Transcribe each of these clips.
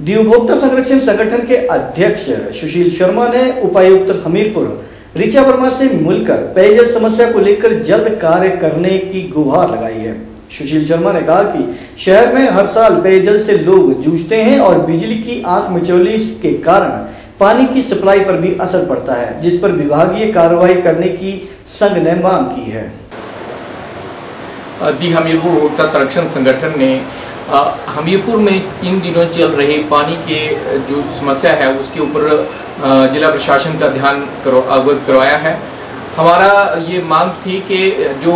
उपभोक्ता संरक्षण संगठन के अध्यक्ष सुशील शर्मा ने उपायुक्त हमीरपुर रिचा वर्मा से मिलकर पेयजल समस्या को लेकर जल्द कार्य करने की गुहार लगाई है। सुशील शर्मा ने कहा कि शहर में हर साल पेयजल से लोग जूझते हैं और बिजली की आँख मिचौली के कारण पानी की सप्लाई पर भी असर पड़ता है, जिस पर विभागीय कार्रवाई करने की संघ ने मांग की है। दी हमीरपुर उपभोक्ता संरक्षण संगठन ने हमीरपुर में इन दिनों चल रहे पानी के जो समस्या है, उसके ऊपर जिला प्रशासन का ध्यान करो, अवगत करवाया है। हमारा ये मांग थी कि जो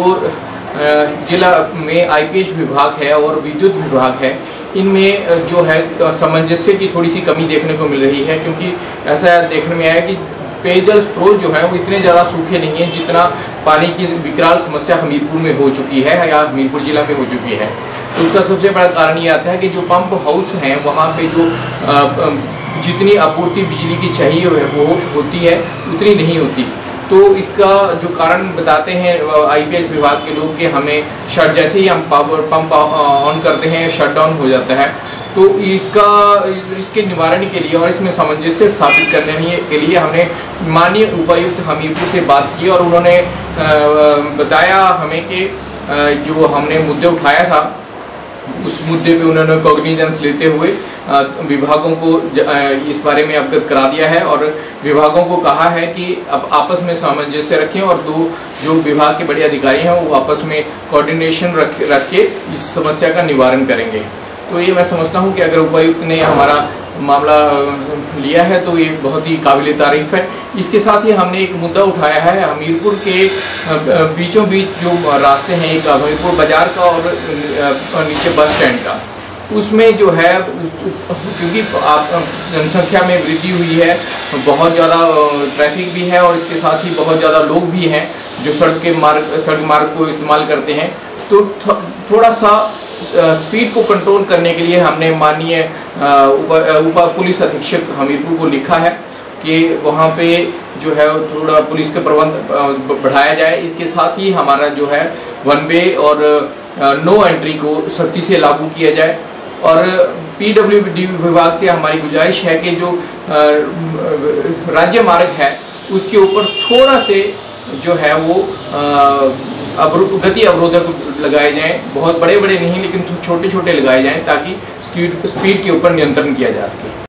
जिला में आईपीएच विभाग है और विद्युत विभाग है, इनमें जो है सामंजस्य की थोड़ी सी कमी देखने को मिल रही है, क्योंकि ऐसा देखने में आया कि पेयजल स्रोत जो है वो इतने ज़्यादा सूखे नहीं है जितना पानी की विकराल समस्या हमीरपुर में हो चुकी है या हमीरपुर जिला में हो चुकी है। तो उसका सबसे बड़ा कारण ये आता है कि जो पंप हाउस है, वहाँ पे जो जितनी आपूर्ति बिजली की चाहिए वो होती है, उतनी नहीं होती। तो इसका जो कारण बताते हैं आईपीएस विभाग के लोग कि हमें शट, जैसे ही हम पावर, पंप ऑन करते हैं, शट डाउन हो जाता है। तो इसका, इसके निवारण के लिए और इसमें सामंजस्य स्थापित करने के लिए हमने माननीय उपायुक्त हमीरपुर से बात की और उन्होंने बताया हमें कि जो हमने मुद्दे उठाया था, उस मुद्दे पे उन्होंने कॉग्निजेंस लेते हुए विभागों को इस बारे में अवगत करा दिया है और विभागों को कहा है कि अब आपस में सामंजस्य रखें और दो, जो विभाग के बड़े अधिकारी हैं वो आपस में कोऑर्डिनेशन रख रख के इस समस्या का निवारण करेंगे। तो ये मैं समझता हूँ कि अगर उपायुक्त ने हमारा मामला लिया है तो ये बहुत ही काबिल तारीफ़ है। इसके साथ ही हमने एक मुद्दा उठाया है, हमीरपुर के बीचों बीच जो रास्ते हैं, एक हमीरपुर बाज़ार का और नीचे बस स्टैंड का। उसमें जो है, क्योंकि आप जनसंख्या में वृद्धि हुई है, बहुत ज़्यादा ट्रैफ़िक भी है और इसके साथ ही बहुत ज़्यादा लोग भी हैं, जो सड़क के मार्ग, सड़क मार्ग को इस्तेमाल करते हैं। तो थोड़ा सा स्पीड को कंट्रोल करने के लिए हमने माननीय उप पुलिस अधीक्षक हमीरपुर को लिखा है कि वहाँ पे जो है थोड़ा पुलिस का प्रबंध बढ़ाया जाए। इसके साथ ही हमारा जो है वन वे और नो एंट्री को सख्ती से लागू किया जाए। और पीडब्ल्यूडी विभाग से हमारी गुजारिश है कि जो राज्य मार्ग है, उसके ऊपर थोड़ा से जो है वो अ, अवरो- गति अवरोधक लगाए जाएँ बहुत बड़े बड़े नहीं लेकिन छोटे छोटे लगाए जाएँ ताकि स्पीड स्पीड के ऊपर नियंत्रण किया जा सके।